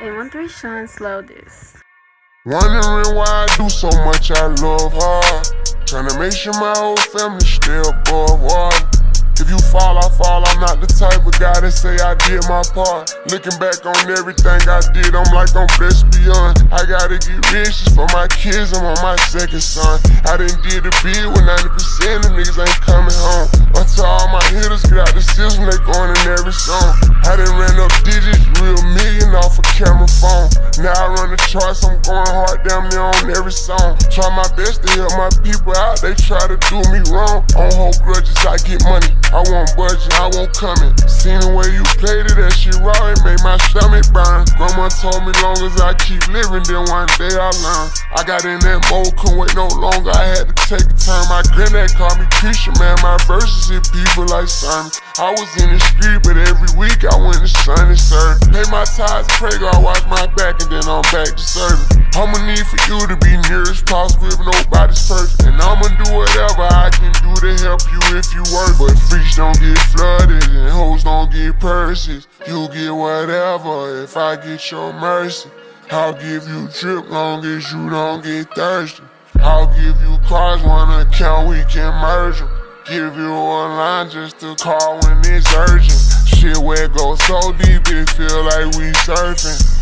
813 Shonn, slow this. Wondering why I do so much, I love hard. Trying to make sure my whole family stay above water. If you fall, I fall. I'm not the type of guy that say I did my part. Looking back on everything I did, I'm like I'm blessed beyond. I gotta get rich for my kids. I'm on my second son. I didn't did the bid when 90% of niggas ain't coming home. Until all my hitters get out the system, they going in every song. I done ran up digits, real million off a camera phone. Now I run the charts, I'm going hard damn near on every song. Try my best to help my people out, they try to do me wrong. On hold grudges, I get money. Won't budge, I won't come in. Seen the way you played it, that shit raw, it made my stomach burn. Grandma told me long as I keep living, then one day I learn. I got in that mode, couldn't wait no longer, I had to take a turn. My granddad called me preacher, man, my verses hit people like sermons. I was in the street, but every week I went to Sunday service. Pay my tithes, pray God watch my back, and then I'm back to serving. I'ma need for you to be near as possible if nobody's perfect. And I'ma do to help you if you work. But freaks don't get flooded and hoes don't get purses. You get whatever if I get your mercy. I'll give you drip long as you don't get thirsty. I'll give you cars, one account, we can merge them. Give you a line just to call when it's urgent. Shit where goes so deep, it feel like we surfing.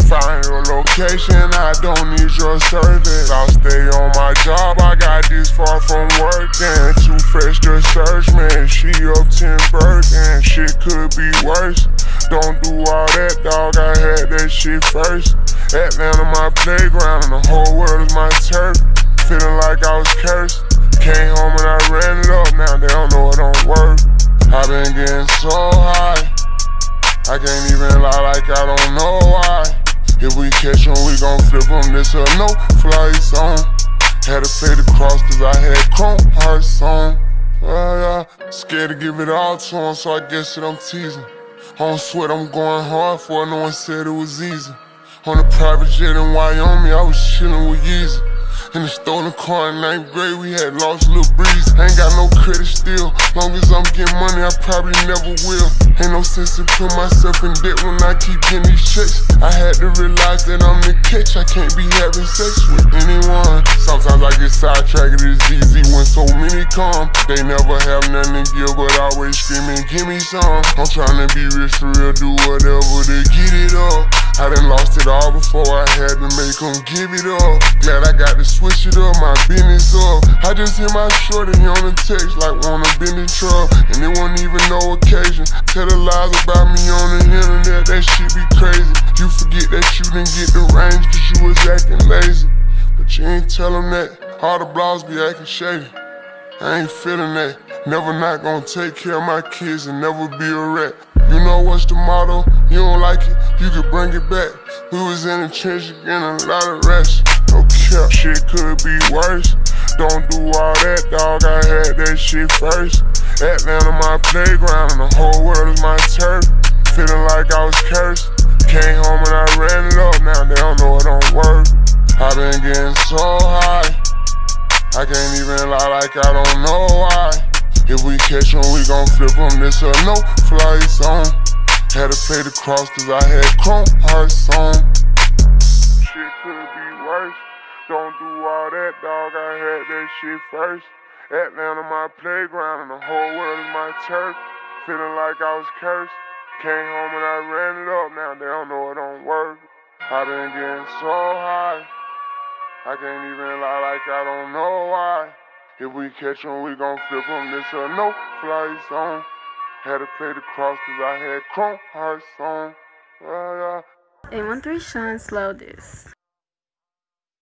Location, I don't need your service. I'll stay on my job, I got this far from working. Too fresh to search, man. She up 10 Birkin, shit could be worse. Don't do all that, dog, I had that shit first. Atlanta, my playground, and the whole world is my turf. Feeling like I was cursed. Came home and I ran it up, now they don't know it don't work. I've been getting so high. I can't even lie like I don't know why. If we catch 'em, we gon' flip 'em. This a no fly zone. Had to pay the cross cause I had chrome hearts on. Uh, yeah. Scared to give it all to 'em, so I guess that I'm teasing. Don't sweat, I'm going hard for it, no one said it was easy. On a private jet in Wyoming, I was chillin' with Yeezy. In the stolen car in ninth grade, we had lost little breeze. Ain't got no credit still. Long as I'm getting money, I probably never will. Ain't no sense in put myself in debt when I keep getting these checks. I had to realize that I'm the catch. I can't be having sex with anyone. Sometimes I get sidetracked, it's easy when so many come. They never have nothing to give, but always screaming, give me some. I'm trying to be rich for real, do whatever to get it up. I done lost it all before I had to make them give it up. Glad I got to switch it up, my business up. I just hit my shorty on the text like wanna bend the truck. And it wasn't even no occasion. Tell the lies about me on the internet, that shit be crazy. You forget that you didn't get the range cause you was acting lazy. But you ain't tell that. All the blogs be acting shady. I ain't feeling that. Never not gonna take care of my kids and never be a rat. You know what's the motto? You don't like it, you can bring it back. We was in the trenches getting a lot of rest. No cap, shit could be worse. Don't do all that, dog. I had that shit first. Atlanta, my playground, and the whole world is my turf. Feeling like I was cursed. Came home and I ran it up. Now they don't know it don't work. i been getting so high. I can't even lie like I don't know why. If we catch 'em, we gon' flip 'em. This a no fly zone. Had to pay the cross cause I had chrome hearts on. Shit could be worse. Don't do all that, dog. I had that shit first. Atlanta, my playground, and the whole world is my turf. Feeling like I was cursed. Came home and I ran it up. Now they don't know it don't work. i been getting so high. I can't even lie like I don't know why. If we catch 'em, we gon' flip 'em. This a no fly zone. Had to pay the cross cause I had chrome hearts on. Uh, yeah. 813 Shonn, slow this.